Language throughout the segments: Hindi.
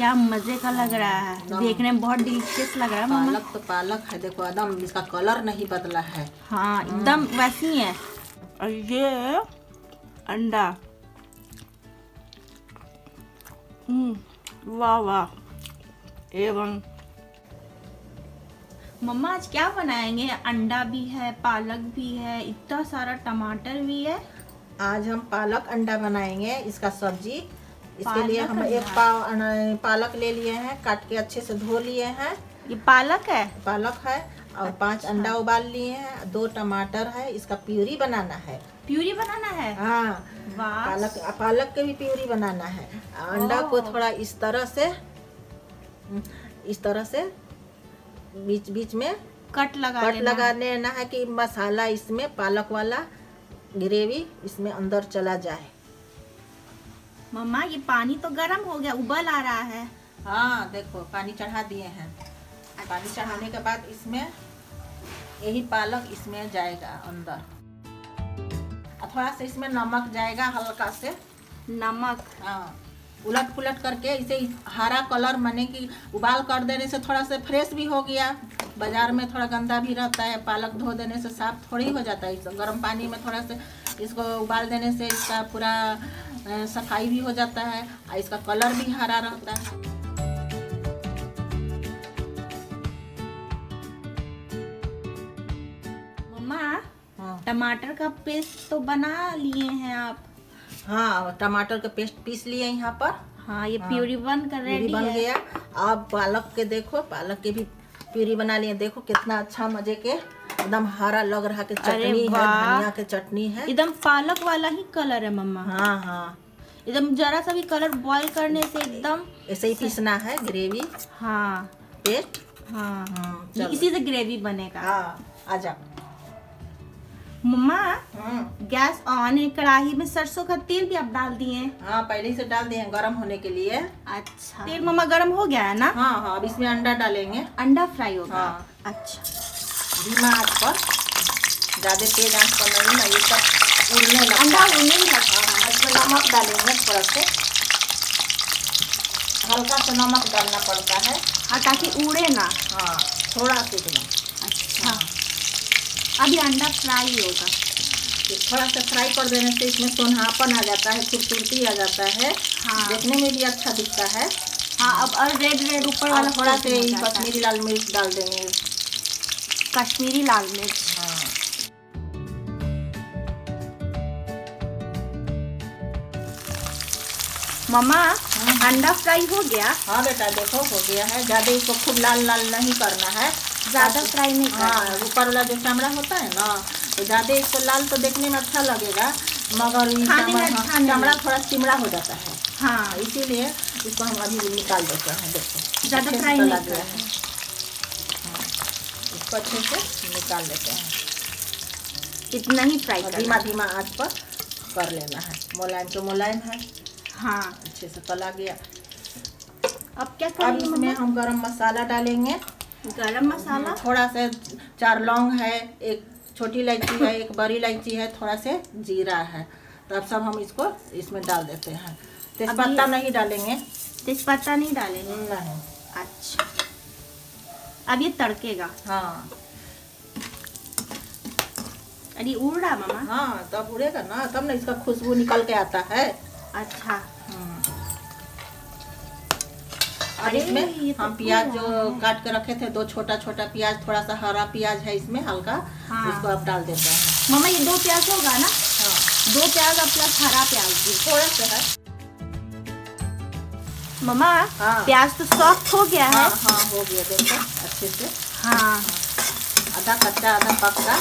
एकदम। देखने में बहुत डिलीशियस लग रहा है पालक तो पालक है देखो एकदम इसका कलर नहीं बदला है। हाँ एकदम वैसी ही है। और ये अंडा। हम्म वाह वाह। एवं। मम्मा आज क्या बनाएँगे? अंडा भी है पालक भी है इतना सारा टमाटर भी है। आज हम पालक अंडा बनाएँगे इसका सब्ज़ी। इसके लिए हम एक पाव पालक ले लिए हैं काट के अच्छे से धो लिए हैं। ये पालक है? पालक है और पाँच अंडा उबाल लिए हैं दो टमाटर है इसका प्यूरी बनाना है। प्यूरी बनाना है? हाँ। पालक पालक के भी प्यूरी बनाना है। अंडा को थोड़ा इस तरह से इस तरह से बीच बीच में कट लगा कट लेना। लगा देना है कि मसाला इसमें पालक वाला ग्रेवी इसमें अंदर चला जाए। मम्मा ये पानी तो गर्म हो गया उबल आ रहा है। हाँ देखो पानी चढ़ा दिए हैं। पानी चढ़ाने के बाद इसमें यही पालक इसमें जाएगा अंदर। थोड़ा सा इसमें नमक जाएगा हल्का से। नमक? हाँ उलट पुलट करके इसे हरा कलर माने कि उबाल कर देने से थोड़ा सा फ्रेश भी हो गया। बाज़ार में थोड़ा गंदा भी रहता है पालक धो देने से साफ़ थोड़ी हो जाता है। गर्म पानी में थोड़ा सा इसको उबाल देने से इसका पूरा सफ़ाई भी हो जाता है और इसका कलर भी हरा रहता है। मम्मा हाँ। टमाटर का पेस्ट तो बना लिए हैं आप? हाँ टमाटर का पेस्ट पीस लिए यहाँ पर। हाँ ये हाँ। प्यूरी बन कर रेडी बन है। गया। अब पालक के देखो पालक के भी प्यूरी बना लिए देखो कितना अच्छा मज़े के एकदम हरा लग रहा कि चटनी है धनिया के चटनी है। एकदम पालक वाला ही कलर है मम्मा। हाँ हाँ। एकदम जरा सा भी कलर बॉईल करने से एकदम ऐसे ही पीसना है ग्रेवी हाँ। पेस्ट। हाँ। चलो। इसी से ग्रेवी बनेगा। हाँ आजा। मम्मा हम्म, गैस ऑन है कढ़ाई में सरसों का तेल भी आप डाल दिए हाँ। पहले से डाल दिए हैं गर्म होने के लिए। अच्छा। तेल मम्मा गर्म हो गया है ना? हाँ हाँ अब इसमें अंडा डालेंगे। अंडा फ्राई होगा। हाँ। अच्छा। धीमा आँच पर ज़्यादा तेज आँच पर नहीं ना ये सब उड़ने लगता अंडा उड़ने ही लगता हाँ, इसमें नमक डालेंगे थोड़ा से। हल्का सा नमक डालना पड़ता है। हाँ ताकि उड़े ना। हाँ थोड़ा सा इतना अच्छा। अभी अंडा फ्राई होगा। थोड़ा सा फ्राई कर देने से इसमें सोनापन आ जाता है खूबसूरती आ जाता है। हाँ। देखने में भी अच्छा दिखता है। हाँ अब और रेड रेड ऊपर वाला थोड़ा से। कश्मीरी लाल मिर्च डाल देंगे। कश्मीरी लाल मिर्च। हाँ। मम्मा अंडा फ्राई हो गया। हाँ बेटा देखो हो गया है। ज़्यादा इसको खूब लाल लाल नहीं करना है। ज़्यादा फ्राई नहीं करना हाँ ऊपर वाला जो चमड़ा होता है ना तो ज़्यादा इसको लाल तो देखने में अच्छा लगेगा मगर चमड़ा- अच्छा चमड़ा। थोड़ा चिमड़ा हो जाता है। हाँ। इसीलिए इसको हम अभी निकाल देते हैं देखो। ज़्यादा फ्राई तला नहीं है। हाँ, इसको अच्छे से निकाल लेते हैं। इतना ही फ्राई करना। धीमा धीमा आँच पर कर लेना है। मुलायम तो मुलायम है। हाँ। अच्छे से तला गया। अब क्या अब इसमें हम गरम मसाला डालेंगे। गरम मसाला? थोड़ा सा चार लौंग है एक छोटी इलायची है एक बड़ी इलायची है थोड़ा से जीरा है। तो अब सब हम इसको इसमें डाल देते हैं। तेजपत्ता नहीं डालेंगे। तेजपत्ता नहीं डालेंगे? नहीं। अच्छा। अब ये तड़केगा। हाँ। अरे उड़ रहा मामा हाँ तब उड़ेगा ना तब ना इसका खुशबू निकल के आता है। अच्छा। और इसमें तो हम प्याज जो है। काट के रखे थे दो छोटा छोटा प्याज थोड़ा सा हरा प्याज है इसमें हल्का हाँ। इसको अब डाल देते हैं। मामा ये दो प्याज होगा ना? हाँ। दो प्याज और प्लस हरा प्याज। भी थोड़ा सा है। मामा हाँ। प्याज तो सॉफ्ट हो गया है। हाँ हाँ हो गया देखो अच्छे से। हाँ। आधा कच्चा आधा पक्का।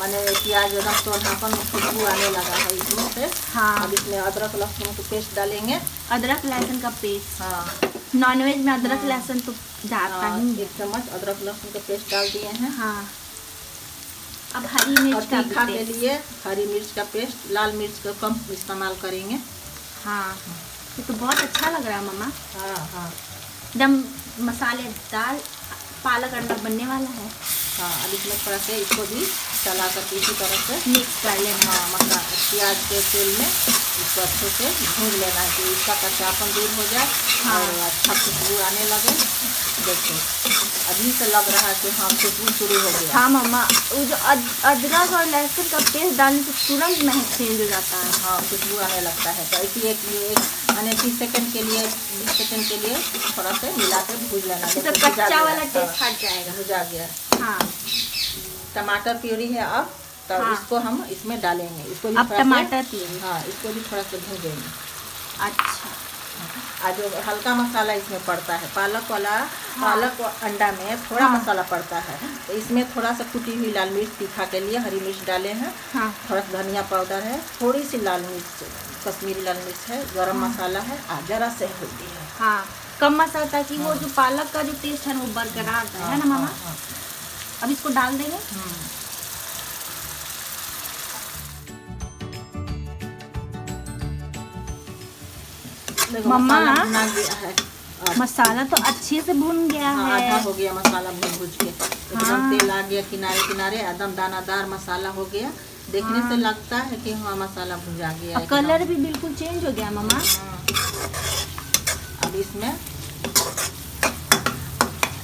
मैंने प्याज एकदम सोनापन खुशबू आने लगा है इसमें से। हाँ। अब इसमें अदरक लहसुन का पेस्ट डालेंगे। अदरक लहसुन का पेस्ट। हाँ। नॉनवेज में अदरक लहसुन तो जाता हाँ, ही है एक चम्मच अदरक लहसुन का पेस्ट डाल दिए हैं। हाँ। अब हरी मिर्च का तीखा के लिए हरी मिर्च का पेस्ट लाल मिर्च का कम इस्तेमाल करेंगे। हाँ। ये तो बहुत अच्छा लग रहा है मामा हाँ हाँ। एकदम मसालेदार पालक अंडा बनने वाला है। हाँ अभी इसमें थोड़ा सा इसको भी चला कर इसी तरह से मिक्स कर लेना। हाँ मसा प्याज के तेल में। इसको अच्छे से भून लेना है कि इसका कच्चापन दूर हो जाए हाँ। और अच्छा खुशबू आने लगे। देखो अभी से लग रहा है कि हाँ खुशबू शुरू हो गया। हाँ मम्मा वो जो अदरक और लहसुन का पेस्ट डालने से तुरंत महक चेंज हो जाता है। हाँ खुशबू आने लगता है। तो ऐसी एक माने तीस सेकंड के लिए बीस सेकंड के लिए थोड़ा सा मिला के भूज लेना। तो कच्चा गया, वाला हाँ, टेस्ट हट जाएगा। भुजा गया। हाँ। टमाटर प्यूरी है अब। तो हाँ। इसको हम इसमें डालेंगे। इसको भी अब थोड़ा सा- टमाटर हाँ इसको भी थोड़ा सा भूजेंगे अच्छा। आज जो हल्का मसाला इसमें पड़ता है पालक वाला हाँ। पालक और अंडा में थोड़ा हाँ। मसाला पड़ता है। तो इसमें थोड़ा सा कुटी हुई लाल मिर्च तीखा के लिए हरी मिर्च डाले हैं। हाँ। थोड़ा सा धनिया पाउडर है थोड़ी सी लाल मिर्च कश्मीरी लाल मिर्च है गरम मसाला है और जरा से हल्दी है। हाँ कम मसाला ताकि वो जो पालक का जो टेस्ट है वो बरकरार है ना मामा? हाँ, हाँ, अब इसको डाल देंगे। मम्मा। मसाला गया है अब मसाला तो अच्छे से भुन गया हाँ, आधा है हो गया मसाला भून भूज के एकदम हाँ। तेल आ गया किनारे किनारे एकदम दानादार मसाला हो गया देखने हाँ। से लगता है कि हाँ मसाला भुजा गया एकदम। कलर भी बिल्कुल चेंज हो गया मामा हाँ। अब इसमें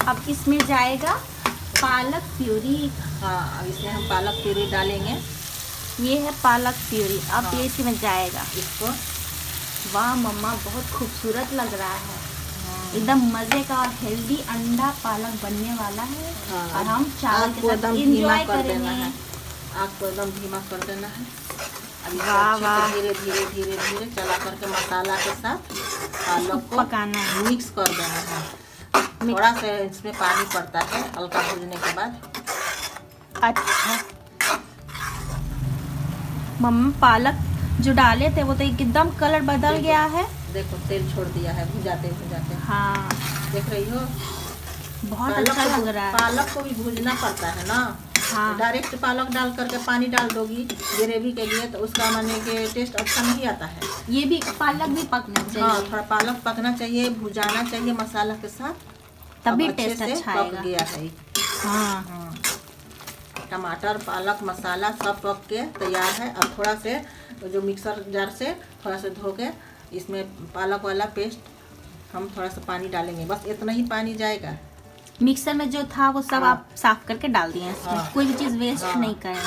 अब इसमें जाएगा पालक प्यूरी हाँ अब इसमें हम पालक प्यूरी डालेंगे ये है पालक प्यूरी अब हाँ। ये इसमें जाएगा इसको वाह मम्मा बहुत खूबसूरत लग रहा है। हाँ। एकदम मज़े का और हेल्दी अंडा पालक बनने वाला है। हाँ। और हम चावल आग के साथ एंजॉय करेंगे। आग को एकदम धीमा कर देना है। धीरे धीरे धीरे धीरे चला करके मसाला के साथ पालक को पकाना है। मिक्स कर देना है। थोड़ा सा इसमें पानी पड़ता है हल्का भूजने के बाद। अच्छा। मम्मा पालक जो डाले थे वो तो एकदम कलर बदल गया है। देखो तेल छोड़ दिया है भुजाते भुजाते। हाँ। देख रही हो? बहुत अच्छा लग रहा है। पालक को भी भूजना पड़ता है ना? हाँ। डायरेक्ट पालक डाल करके पानी डाल दोगी ग्रेवी के लिए तो उसका माने के टेस्ट अच्छा नहीं आता है। ये भी पालक भी पकना चाहिए। हाँ थोड़ा पालक पकना चाहिए भुजाना चाहिए मसाला के साथ। तभी टेस्ट अच्छा पक गया है। हाँ। हाँ। टमाटर पालक मसाला सब पक के तैयार है। अब थोड़ा से जो मिक्सर जार से थोड़ा सा धो के इसमें पालक वाला पेस्ट हम थोड़ा सा पानी डालेंगे। बस इतना ही पानी जाएगा। मिक्सर में जो था वो सब हाँ। आप साफ़ करके डाल दिए हैं। इसमें हाँ। कोई भी चीज़ वेस्ट हाँ। नहीं करें।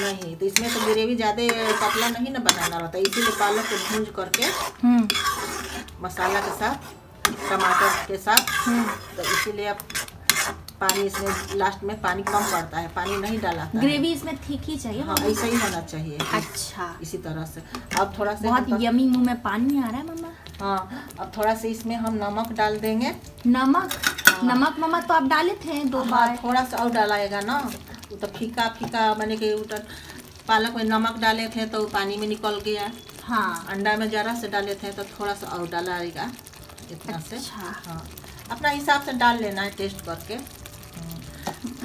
नहीं तो इसमें तो ग्रेवी ज़्यादा पतला नहीं ना बनाना रहता। इसीलिए पालक को भूंज करके हम्म। मसाला के साथ टमाटर के साथ हम्म। तो इसीलिए अब पानी इसमें लास्ट में पानी कम पड़ता है पानी नहीं डाला ग्रेवी इसमें ठीक ही चाहिए हाँ ऐसा ही होना चाहिए। अच्छा। इसी तरह से। अब थोड़ा सा बहुत यमी मुँह में पानी आ रहा है मम्मा। हाँ अब थोड़ा सा इसमें हम नमक डाल देंगे। नमक? नमक मम्मा तो आप डाले थे दो हाँ बार। थोड़ा सा और डालाएगा ना। वो तो फीका फीका मैंने कि उतर पालक में नमक डाले थे तो पानी में निकल गया। हाँ। अंडा में जरा से डाले थे तो थोड़ा सा और डालाएगा। इतना से। अच्छा। हाँ। अपना हिसाब से डाल लेना है टेस्ट करके।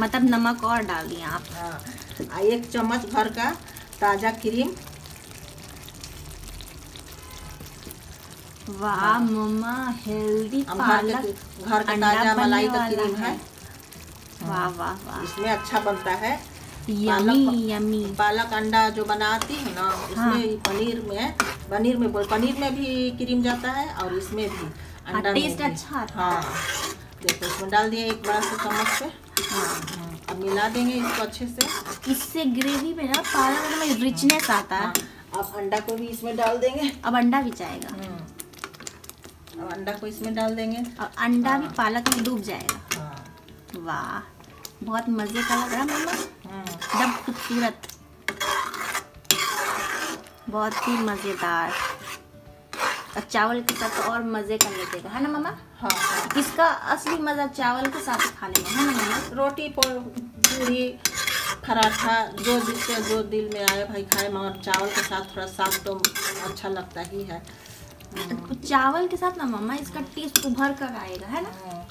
मतलब नमक और डाल दिए आप। हाँ एक चम्मच भर का ताज़ा क्रीम। वाह मम्मा हेल्दी पालक घर का ताज़ा मलाई का क्रीम है। वाह वाह वाह। इसमें अच्छा बनता है। यमी यमी पालक अंडा जो बनाती है ना हाँ। उसमें पनीर में पनीर में बोल पनीर में भी क्रीम जाता है और इसमें भी अंडा टेस्ट अच्छा हाँ। देखो इसमें डाल दिए एक बड़ा सा चम्मच से हाँ, अब मिला देंगे इसको अच्छे से। इससे ग्रेवी में ना पालक में रिचनेस आता है। हाँ अब अंडा को भी इसमें डाल देंगे। अब अंडा भी जाएगा। हम्म। अब अंडा को इसमें डाल देंगे। और अंडा भी हाँ। पालक में डूब जाएगा। हाँ। वाह बहुत मज़े का लग रहा है मम्मा। एकदम खूबसूरत। बहुत ही मज़ेदार। और चावल के साथ तो और मज़े का लगेगा है। ना मम्मा हाँ हाँ। इसका असली मज़ा चावल के साथ खाने में है ना मम्मा रोटी पूरी पराठा जो जिसके जो दिल में आए भाई खाए मगर चावल के साथ थोड़ा साग तो अच्छा लगता ही है। तो चावल के साथ ना मम्मा इसका टेस्ट उभर कर आएगा है ना?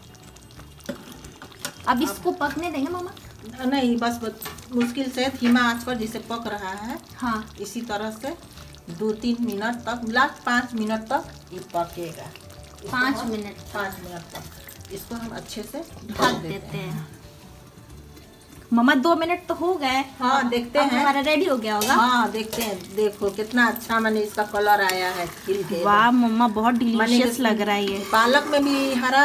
अब इसको पकने देंगे मम्मा नहीं बस बस मुश्किल से धीमा आँच पर जिसे पक रहा है हाँ। इसी तरह से। दो तीन मिनट तक लास्ट पाँच मिनट तक। ये पकेगा। पाँच मिनट पाँच मिनट तक। इसको हम अच्छे से ढक देते हैं। मम्मा दो मिनट तो हो गए। हाँ देखते हैं। हमारा रेडी हो गया होगा। हाँ देखते हैं। देखो कितना अच्छा मैंने इसका कलर आया है वाह मम्मा बहुत डिलीशियस लग रहा है ये। पालक में भी हरा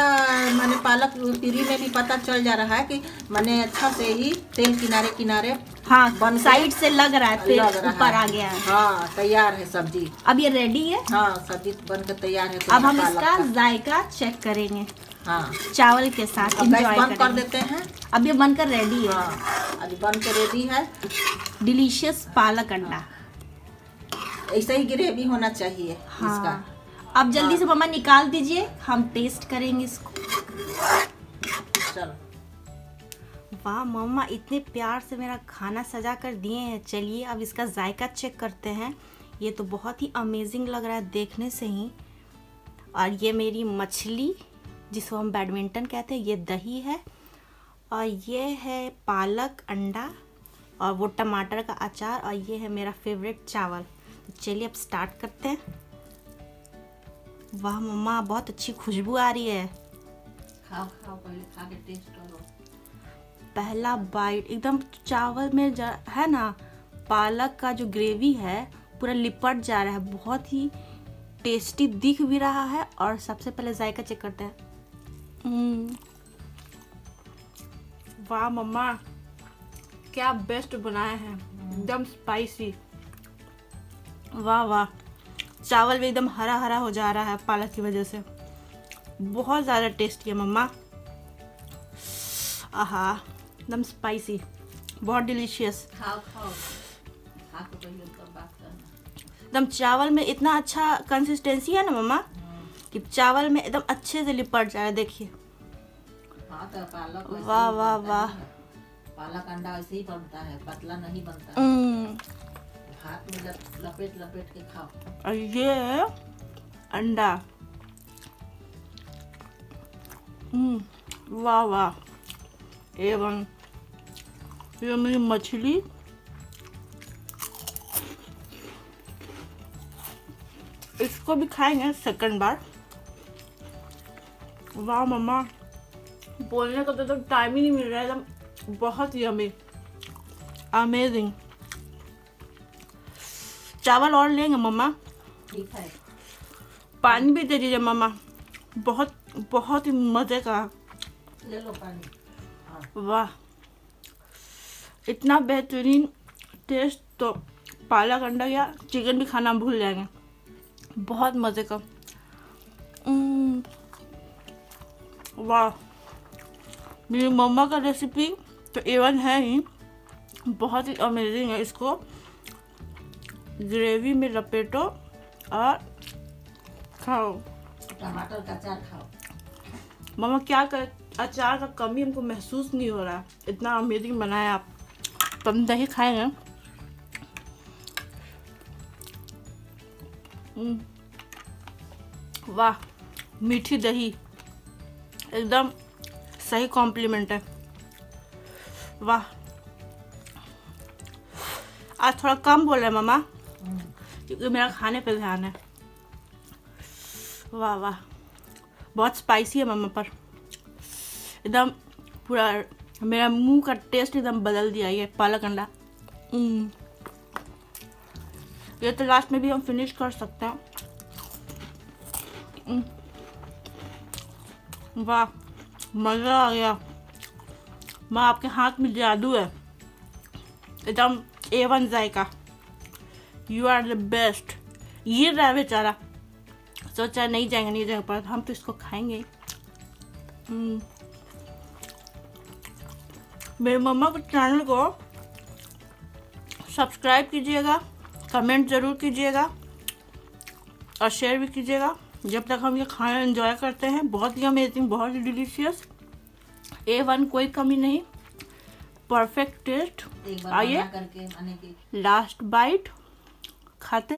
मैंने पालक प्यूरी में भी पता चल जा रहा है कि मैंने अच्छा से ही तेल किनारे किनारे हाँ बन साइड से लग रहा है फिर ऊपर आ गया है। हाँ तैयार है सब्ज़ी। अब ये रेडी है? हाँ सब्ज़ी बनकर तैयार है अब हम इसका जायका चेक करेंगे। हाँ। चावल के साथ एंजॉय बंद कर देते हैं। अब ये बनकर रेडी है। हाँ अभी बन के रेडी है। डिलीशियस पालक अंडा। ऐसा ही ग्रेवी होना चाहिए इसका। हाँ अब जल्दी से मम्मा निकाल दीजिए हम टेस्ट करेंगे इसको। चलो। वाह मम्मा इतने प्यार से मेरा खाना सजा कर दिए हैं। चलिए अब इसका जायका चेक करते हैं। ये तो बहुत ही अमेजिंग लग रहा है देखने से ही। और ये मेरी मछली। जिसको हम बैडमिंटन कहते हैं ये दही है और ये है पालक अंडा और वो टमाटर का अचार और ये है मेरा फेवरेट चावल। तो चलिए अब स्टार्ट करते हैं। वाह मम्मा बहुत अच्छी खुशबू आ रही है। खाओ खाओ पहले खा के टेस्ट करो पहला बाइट एकदम चावल में जा, है ना पालक का जो ग्रेवी है पूरा लिपट जा रहा है बहुत ही टेस्टी दिख भी रहा है और सबसे पहले जायका चेक करते हैं। वाह मम्मा। क्या बेस्ट बनाए हैं। एकदम स्पाइसी वाह वाह। चावल भी एकदम हरा हरा हो जा रहा है पालक की वजह से। बहुत ज़्यादा टेस्टी है मम्मा। आहा एकदम स्पाइसी बहुत डिलीशियस खाओ खाओ। करना। एकदम चावल में इतना अच्छा कंसिस्टेंसी है ना मम्मा? कि चावल में एकदम अच्छे से लिपट जाए देखिए। हाँ तो वाह, वाह, वाह। पालक अंडा वैसे ही बनता है पतला नहीं बनता। हम्म, हाथ में लप- लपेट लपेट के खाओ। और ये अंडा। हम्म, वाह वाह। एवं ये मेरी मछली। इसको भी खाएँगे सेकंड बार। वाह मम्मा। बोलने का तो एकदम टाइम ही नहीं मिल रहा है एकदम बहुत यमी अमेजिंग चावल और लेंगे मम्मा। पानी भी दे दीजिए मम्मा। बहुत बहुत ही मज़े का। ले लो पानी। हाँ। वाह। इतना बेहतरीन टेस्ट तो पालक अंडा या चिकन भी खाना भूल जाएँगे। बहुत मज़े का। वाह। मेरी मम्मा का रेसिपी तो एवन है ही। बहुत ही अमेजिंग है इसको। ग्रेवी में लपेटो और खाओ। टमाटर का अचार खाओ। मामा क्या कर अचार का कमी हमको महसूस नहीं हो रहा। इतना अमेजिंग बनाया आप। तो हम दही खाएँगे हम्म, वाह मीठी दही। एकदम सही कॉम्प्लीमेंट है। वाह। आज थोड़ा कम बोल रहे मामा, क्योंकि मेरा खाने पे ध्यान है। वाह वाह। बहुत स्पाइसी है मामा पर। एकदम पूरा, मेरा मुँह का टेस्ट एकदम बदल दिया ये पालक अंडा। हम्म। ये तो लास्ट में भी हम फिनिश कर सकते हैं। हम्म। वाह, मज़ा आ गया। माँ, आपके हाथ में जादू है। एकदम ए वन जायका। यू आर द बेस्ट ये रहा बेचारा। सोचा नहीं जाएँगे नहीं जाएँगे, पर हम तो इसको खाएँगे। हम्म। मेरे मम्मा के चैनल को सब्सक्राइब कीजिएगा कमेंट ज़रूर कीजिएगा और शेयर भी कीजिएगा। जब तक हम ये खाना एंजॉय करते हैं बहुत ही अमेजिंग बहुत ही डिलीशियस ए वन कोई कमी नहीं। परफेक्ट टेस्ट आइए। लास्ट बाइट खाते